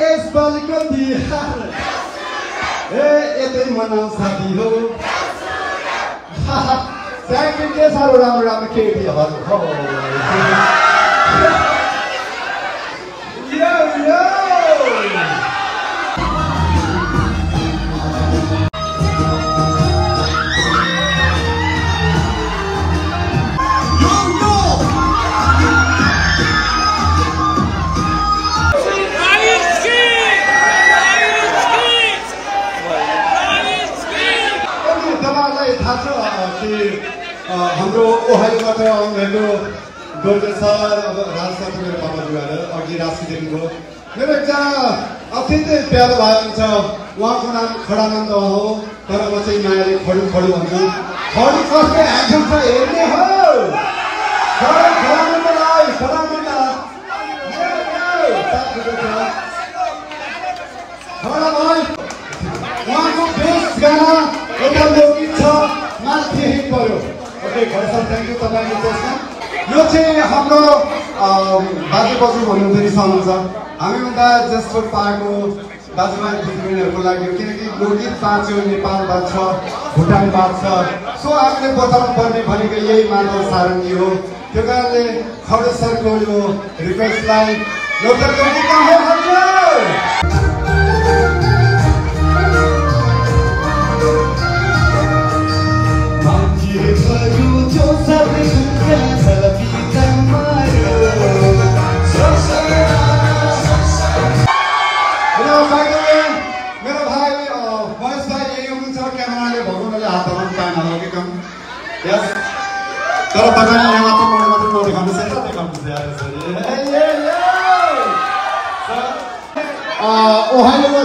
यसपालिको तिहार ए यतै मनाउ साथी हो यू के साह्रो राम्रो राम्रो केटीहरू हो गोर्खे सर अब राजसाथ मेरो अघि राजकीदेखिको मेरो एकजना अत्यन्तै प्यारो भाइ उहाँको नाम खडानन्द हो तर म चाहिँ मायाले खडु भन्छु खडु कसले छ हेर्ने हो गाना एउटा छ माथि ओके तपाईँको यो चाहिँ हाम्रो बाजे बजु भन्नुहुँदो रिसाउनुहुन्छ। हामीभन्दा जस्तो पाएको दाजुभाइ दिदीबहिनीहरूको लागि किनकि लोकगीत बाँच्यो नेपाल बाँच्छ भुटान बाँच्छ। सो हामीले बताउनु पर्ने भनेको यही मानव सारङ्गी हो। त्यो कारणले खडे सरको यो रिक्वेस्टलाई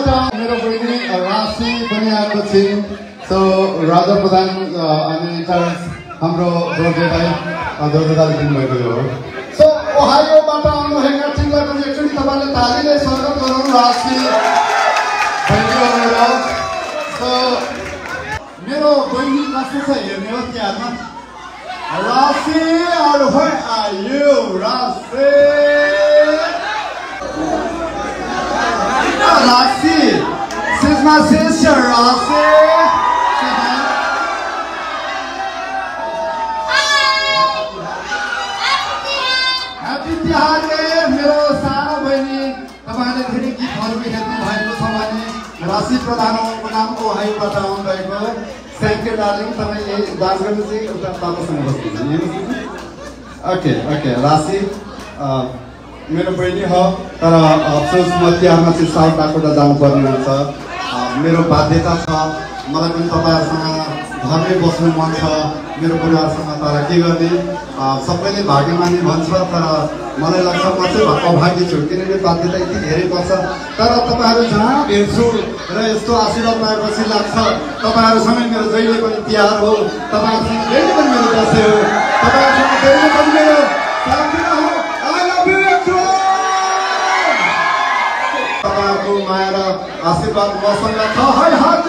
मेरो बहिनी राशि पनि आएको छिन् सो राजा प्रधान अनि इन्चार्ज हाम्रो दोर्जे भाइ दोर्जे दाजु दिनुभएको हो सो ओहाइलोबाट आउनुभएका टिमलाई पनि एकचोटि तपाईँले तालीले स्वागत गरौँ राशि बहिनीहरू सो मेरो बहिनी कस्तो छ हेर्ने हो तिहारमा राशि are you राशि my sister, रे मेरो बहिनी तपाईँले छ भने राशि प्रधान उहाँको नाम ओहाइबाट आउनुभएको थ्याङ्क यू डार्लिङ तपाईँ यही डान्स बाबासँग बस्नुहुन्छ ओके ओके राशि मेरो बहिनी हो तर अफसोस म तिहारमा चाहिँ साउथ जानुपर्ने हुन्छ मेरो बाध्यता छ। मलाई पनि तपाईँहरूसँग घरमै बस्नु मन छ। मेरो परिवारसँग तर के गर्ने? सबैले भाग्यमानी भन्छ तर मलाई लाग्छ म चाहिँ अभागी छु। किनभने बाध्यता यति धेरै पर्छ तर तपाईँहरू जहाँ भेट्छु र यस्तो आशीर्वाद पाएपछि लाग्छ। तपाईँहरूसँगै मेरो जहिले पनि तिहार हो। तपाईँहरूसँग जहिले पनि मेरो दसैँ हो। तपाईँहरूसँग जहिले पनि मेरो तपाईँहरूको माया र आशीर्वाद मसँग छ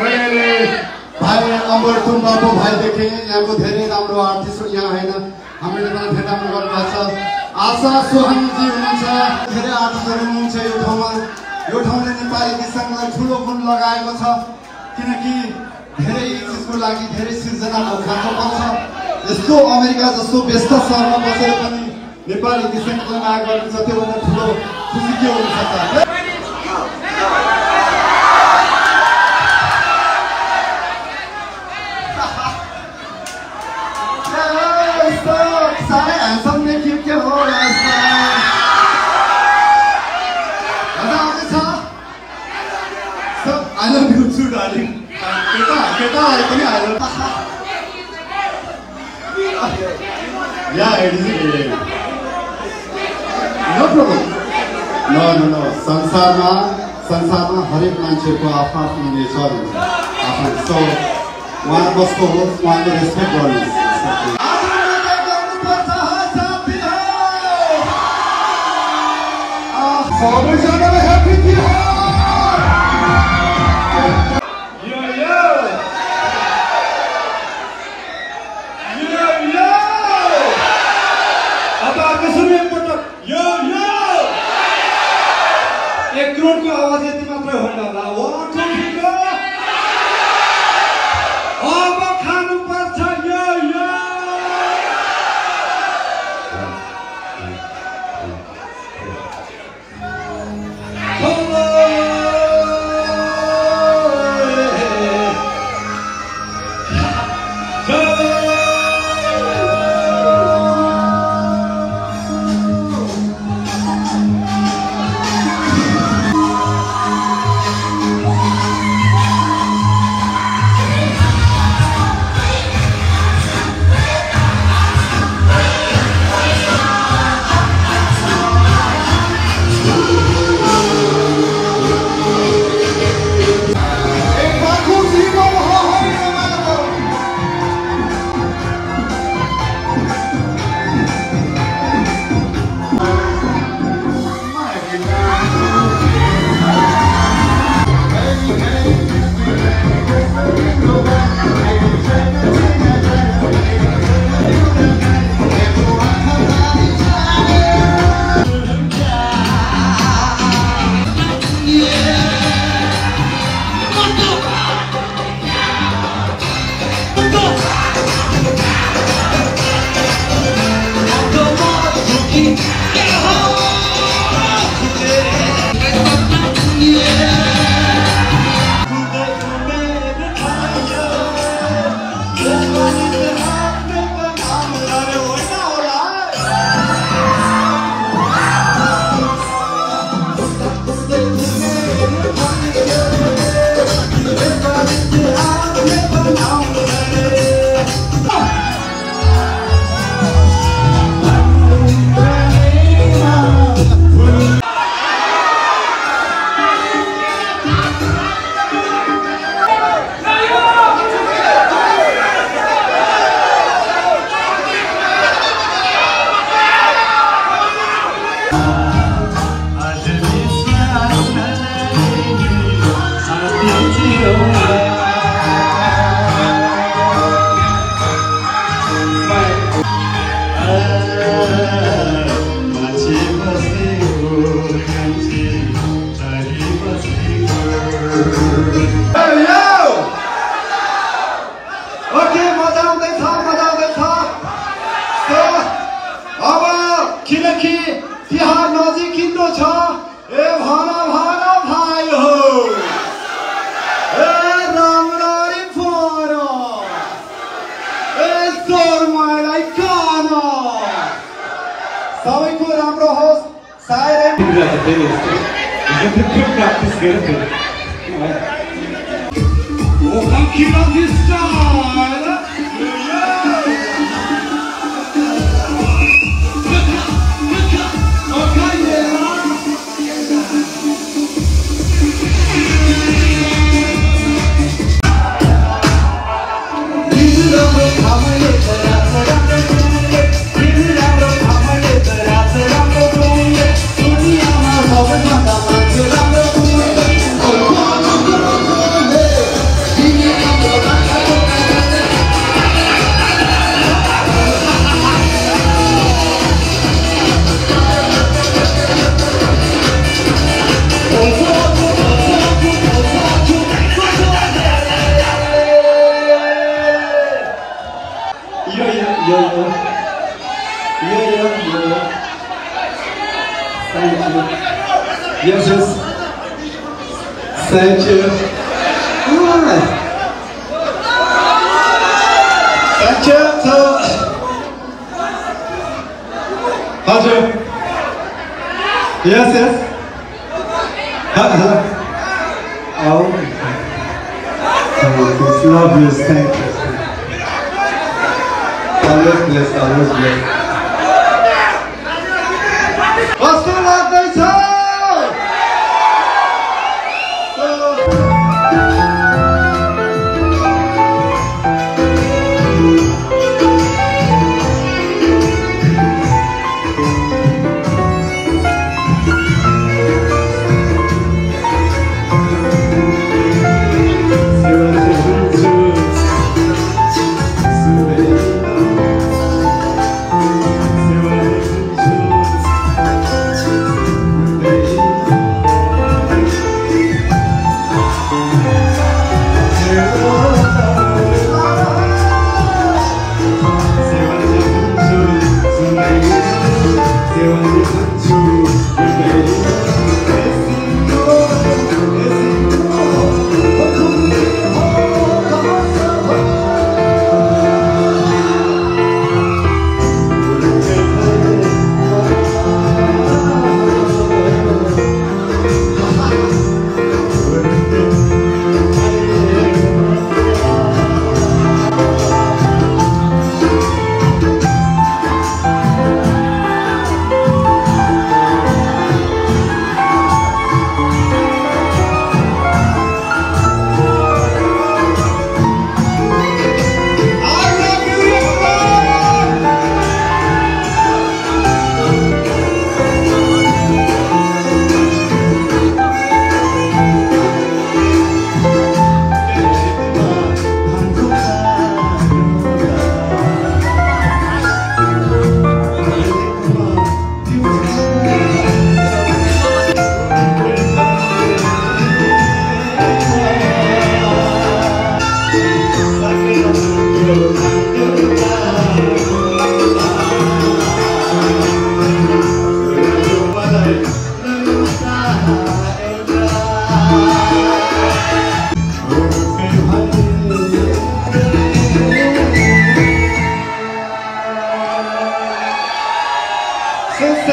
भाइ अम्बर बाबु भाइ देखेँ यहाँको धेरै राम्रो आर्टिस्ट यहाँ होइन। हामीले पनि धेरै राम्रो गर्नुभएको छ। आशा सोहानजी हुनुहुन्छ। धेरै आर्टिस्टहरू हुनुहुन्छ यो ठाउँमा। यो ठाउँले नेपाली गीत सङ्गीतलाई ठुलो गुण लगाएको छ। किनकि धेरै चिजको लागि धेरै सिर्जनाको खर्च पर्छ यस्तो अमेरिका जस्तो व्यस्त सहरमा बसेर पनि नेपाली गीत सङ्गीतलाई माग त्योभन्दा ठुलो खुसी के हुन अलिक केटा केटालाई पनि आयो या नो प्रब्लम न संसारमा संसारमा हरेक मान्छेको आफ्नो आफ्नो नेचर हुन्छ आफ्नो सो उहाँ कस्तो होस् उहाँले रेस्पेक्ट गर्नुहोस् सबैजनालाई happy Seriously. You have to this Я сейчас Thank you so Sancho. Yes, yes. oh, it's lovely, thank you. Always blessed, always.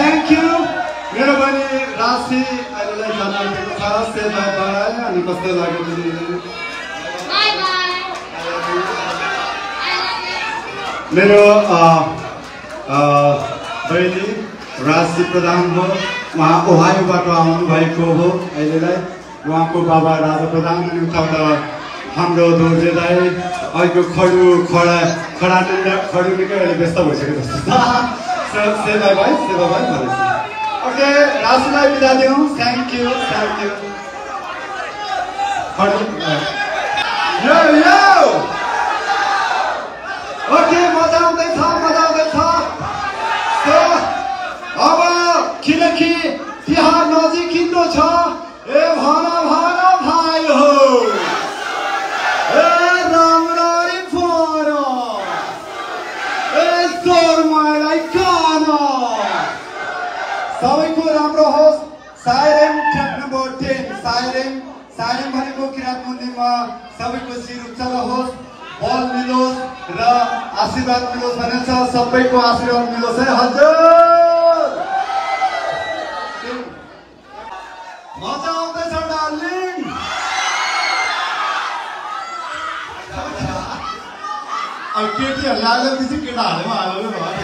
Thank you. मेरो बहिनी राशि अहिलेलाई जन्माइदिएको छ से बाई बाई अनि कस्तो लाग्यो. मेरो बहिनी राशि प्रधान हो उहाँ ओहायोबाट आउनुभएको हो अहिलेलाई उहाँको बाबा राजा प्रधान अनि उताबाट हाम्रो दोर्जेलाई अहिलेको खडु खडा खडा खडु निकै अहिले व्यस्त भइसक्यो जस्तो सेवा ओके राशुलाई बिदा दिउँ thank you thank you okay मन्दिरमा सबैको शिर उच्च होस् बल मिलोस् र, आशीर्वाद मिलोस् भनेर छ सबैको आशीर्वाद मिलोस् है हजुर! मज़ा आउँदैछ डार्लिङ। अब केटीहरूलाई आएपछि केटाहरूले आयो भने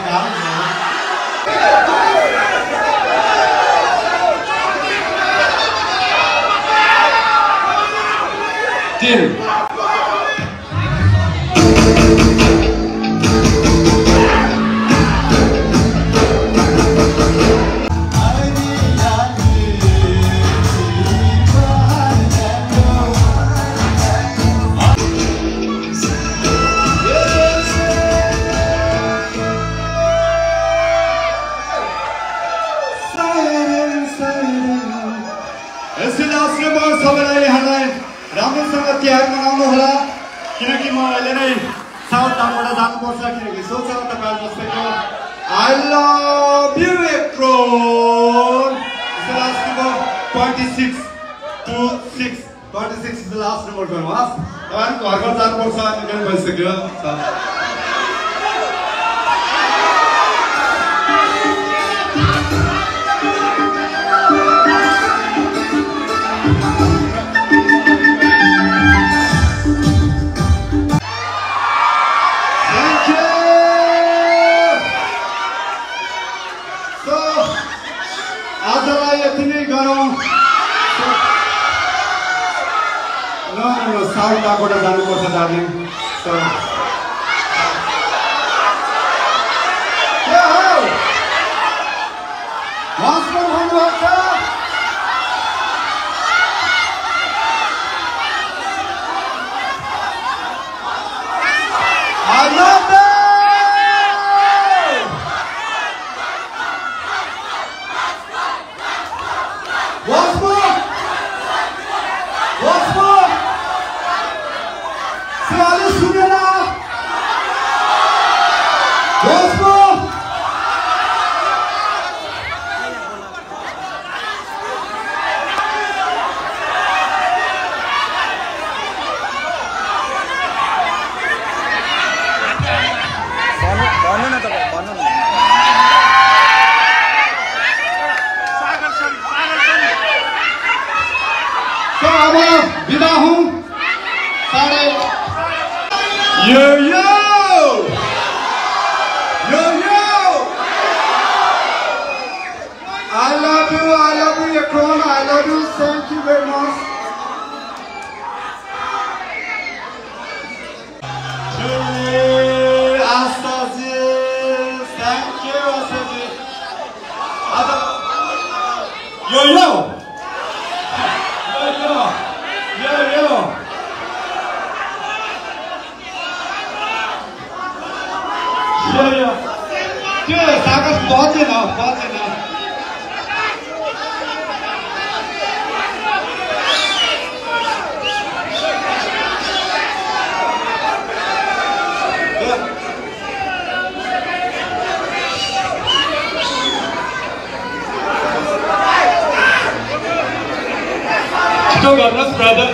Diddy. जानुपर्छ किनकि सोच तपाईँहरू जस्तैको I love you Ekron last number twenty six last number गर्नुहोस् तपाईँहरू घर घर जानुपर्छ भइसक्यो Todos santos irmãos us, brother.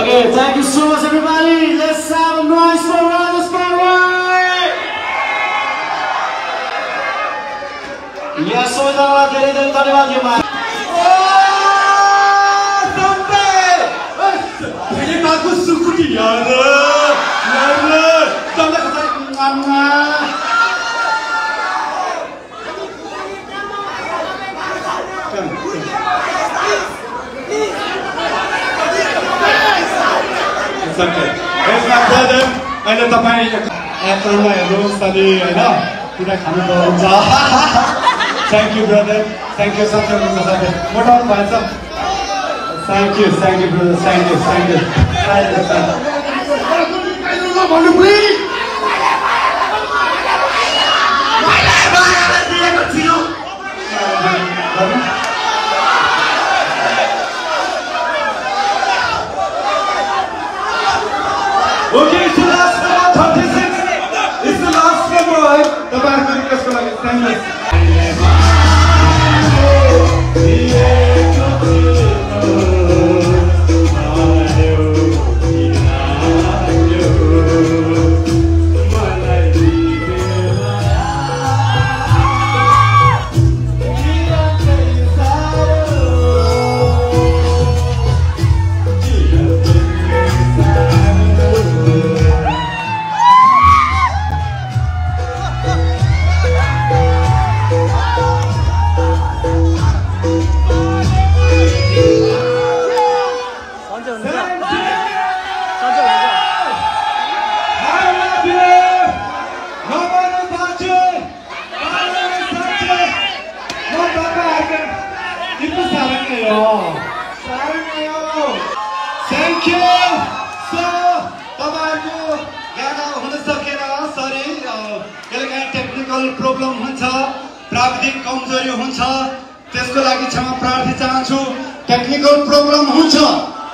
Okay, thank you so much, everybody. Let's have a noise for Ronald Spotlight. Yes, so now, to and gentlemen, you might. Aku suku dia, le, le, le, tak nak kata mana. It's my brother. अहिले तपाईँ एप्पलमा हेर्नुहोस् अनि होइन पुरा खानु पाउनुहुन्छ thank you brother thank you सबै हुनुहुन्छ साथै मोटाउनु भएछ thank you thank you brother thank you thank you भन्नु लागि थ्याङ्क साह्रै थ्याङ्क यू सो तपाईँहरूको गाना हुन सकेन सरी काहीँ टेक्निकल प्रब्लम हुन्छ प्राविधिक कमजोरी हुन्छ त्यसको लागि क्षमा प्रार्थी चाहन्छु टेक्निकल प्रब्लम हुन्छ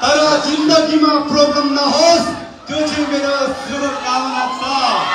तर जिन्दगीमा प्रब्लम नहोस् त्यो चाहिँ मेरो शुभकामना छ